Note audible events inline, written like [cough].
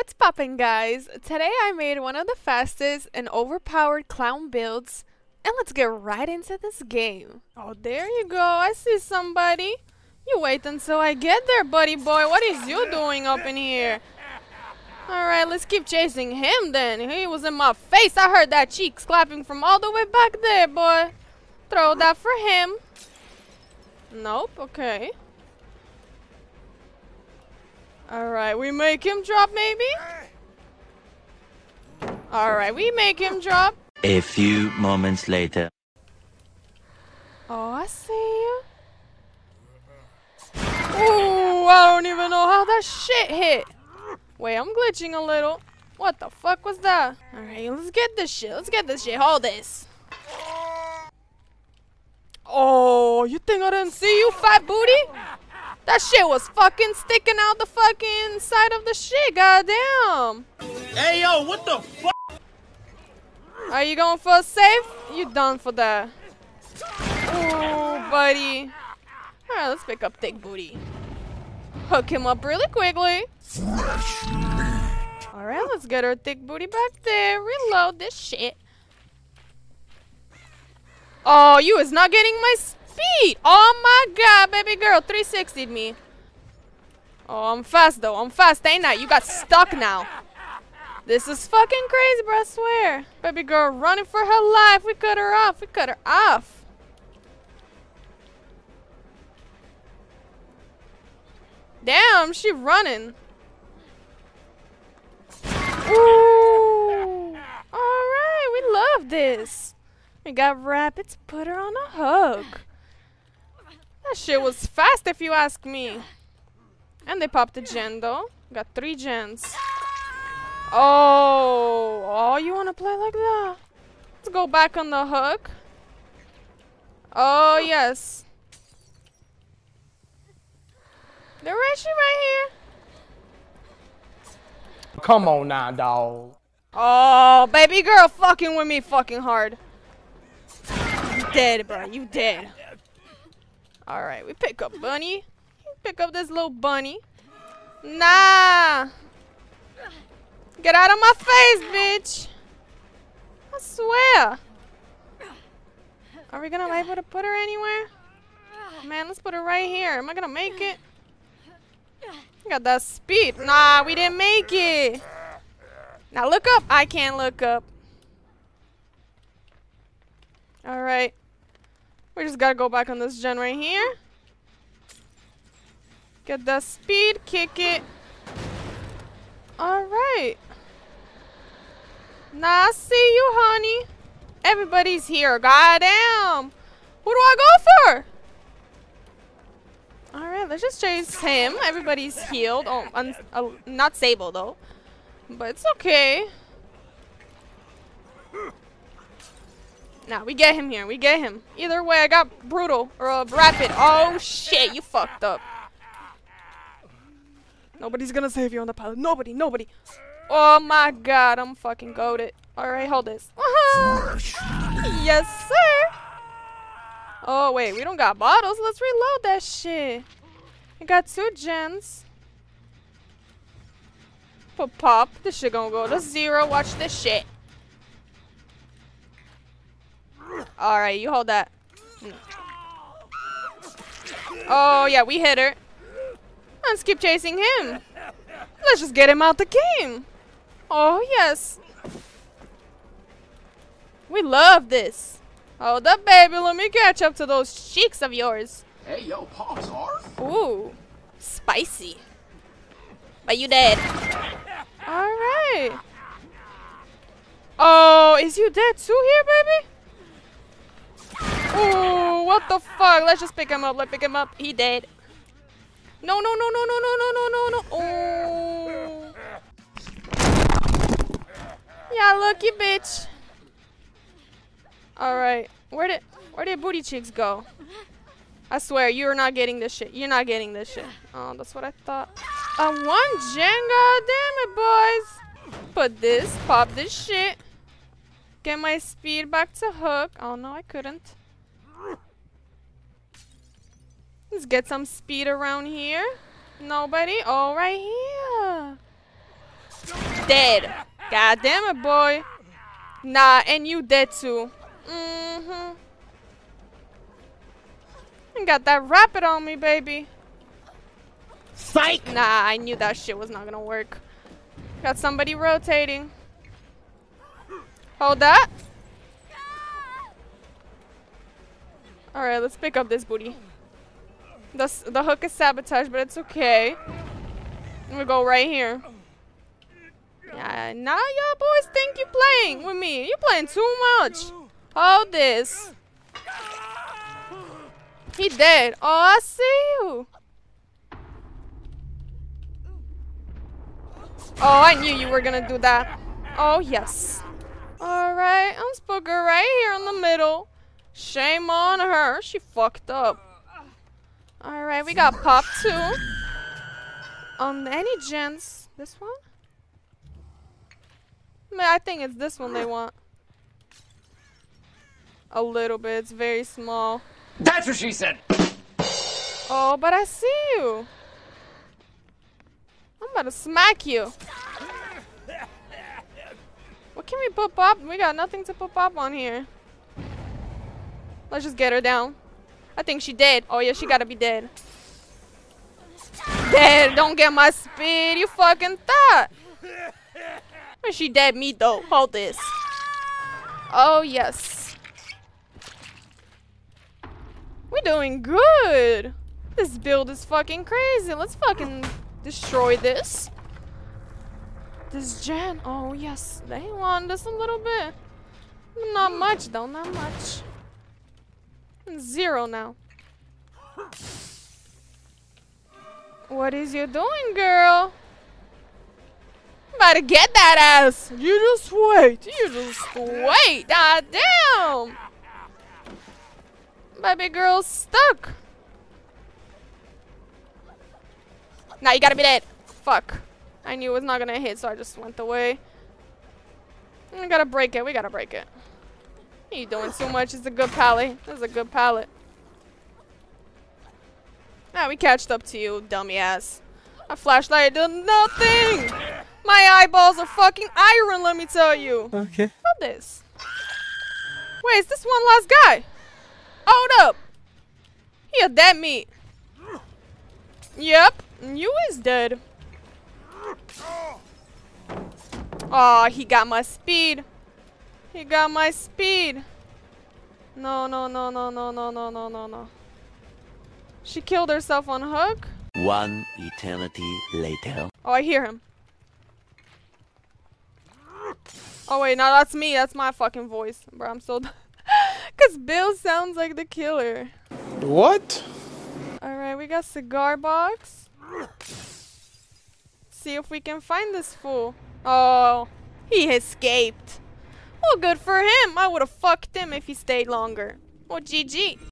What's poppin' guys? Today I made one of the fastest and overpowered clown builds and let's get right into this game. Oh there you go, I see somebody. You wait until I get there buddy boy, what is you doing up in here? Alright, let's keep chasing him then. He was in my face, I heard that cheeks clapping from all the way back there boy. Throw that for him. Nope, okay. Alright, we make him drop maybe? Alright, we make him drop. A few moments later. Oh, I see you. Ooh, I don't even know how that shit hit. Wait, I'm glitching a little. What the fuck was that? Alright, let's get this shit. Let's get this shit. Hold this. Oh, you think I didn't see you, fat booty? That shit was fucking sticking out the fucking side of the shit, goddamn. Hey yo, what the fuck? Are you going for a save? You done for that. Ooh, buddy. Alright, let's pick up Thick Booty. Hook him up really quickly. Alright, let's get our Thick Booty back there. Reload this shit. Oh, you is not getting my speed. Oh my god, baby girl, 360'd me. Oh, I'm fast though. I'm fast, ain't I? You got stuck now. This is fucking crazy, bro, I swear. Baby girl running for her life. We cut her off. We cut her off. Damn, she running. Ooh. Alright, we love this. We got rabbits, put her on a hug. That shit was fast if you ask me. And they popped a gen though. Got three gens. Oh, oh, you want to play like that? Let's go back on the hook. Oh, yes. They're actually right here. Come on now, dog. Oh, baby girl fucking with me fucking hard. You dead, bro. You dead. Alright, we pick up Bunny. Pick up this little bunny. Nah. Get out of my face, bitch. I swear. Are we gonna be able to put her anywhere? Man, let's put her right here. Am I gonna make it? Got that speed. Nah, we didn't make it. Now look up. I can't look up. Alright. We just gotta go back on this gen right here. Get that speed. Kick it. Alright. Nah, I see you, honey. Everybody's here. Goddamn. Who do I go for? Alright, let's just chase him. Everybody's healed. Oh, uh, not Sable, though. But it's okay. Now, we get him here. We get him. Either way, I got Brutal or uh, Rapid. Oh, shit. You fucked up. Nobody's gonna save you on the pilot. Nobody, nobody. Oh my god, I'm fucking goaded. Alright, hold this. yes, sir. Oh, wait, we don't got bottles. Let's reload that shit. I got two gens. Put pop. This shit gonna go to zero. Watch this shit. Alright, you hold that. Oh, yeah, we hit her. Let's keep chasing him. Let's just get him out the game. Oh, yes. We love this. Hold up, baby. Let me catch up to those cheeks of yours. Hey, yo, Pops are? Ooh, spicy. But you dead. All right. Oh, is you dead too here, baby? Oh, what the fuck? Let's just pick him up. Let's pick him up. He dead. No, no, no, no, no, no, no, no, no, no. Oh. Yeah, lucky bitch. Alright. Where did where did booty cheeks go? I swear, you're not getting this shit. You're not getting this shit. Oh, that's what I thought. A uh, one gen, god damn it, boys. Put this, pop this shit. Get my speed back to hook. Oh no, I couldn't. Let's get some speed around here. Nobody? Oh, right here. dead. God damn it, boy. Nah, and you dead too. Mm-hmm. Got that rapid on me, baby. Psych! Nah, I knew that shit was not gonna work. Got somebody rotating. Hold that. Alright, let's pick up this booty. The, the hook is sabotaged, but it's okay. I'm gonna go right here. Yeah, now y'all boys think you playing with me. You playing too much. Hold this. He dead. Oh, I see you. Oh, I knew you were gonna do that. Oh, yes. Alright, I'm Spooker right here in the middle. Shame on her. She fucked up. Alright, we got Pop too. Um, any gents? This one? Man, I think it's this one they want. A little bit. It's very small. That's what she said. Oh, but I see you. I'm about to smack you. What can we put pop? We got nothing to put pop on here. Let's just get her down. I think she dead. Oh yeah, she gotta be dead. Dead. Don't get my speed. You fucking thought. But she dead me though. Hold this. Oh yes. We're doing good. This build is fucking crazy. Let's fucking destroy this. This gen. Oh, yes. They want us a little bit. Not much, though. Not much. Zero now. What is you doing, girl? To get that ass. You just wait. You just wait. God damn. Baby girl's stuck. Now you gotta be dead. Fuck. I knew it was not gonna hit, so I just went away. We gotta break it. We gotta break it. You doing too much. It's a good pallet. This is a good pallet. Now we catched up to you, dummy ass. A flashlight did nothing. My eyeballs are fucking iron, let me tell you. Okay. Hold this. Wait, is this one last guy? Hold up. He a dead meat. Yep, you is dead. Oh, he got my speed. He got my speed. No, no, no, no, no, no, no, no, no, no. She killed herself on hook. One eternity later. Oh, I hear him. Oh wait, no, that's me. That's my fucking voice, bro. I'm so. [laughs] Cause Bill sounds like the killer. What? All right, we got cigar box. See if we can find this fool. Oh, he escaped. Well, good for him. I would have fucked him if he stayed longer. Well, GG.